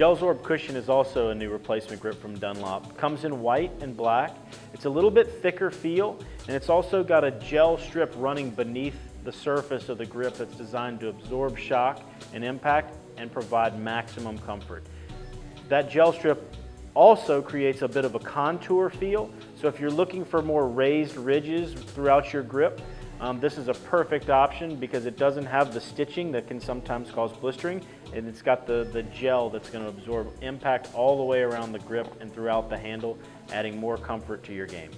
Gelzorb cushion is also a new replacement grip from Dunlop. Comes in white and black. It's a little bit thicker feel, and it's also got a gel strip running beneath the surface of the grip that's designed to absorb shock and impact and provide maximum comfort. That gel strip also creates a bit of a contour feel, so if you're looking for more raised ridges throughout your grip, um, this is a perfect option because it doesn't have the stitching that can sometimes cause blistering and it's got the, the gel that's going to absorb impact all the way around the grip and throughout the handle, adding more comfort to your game.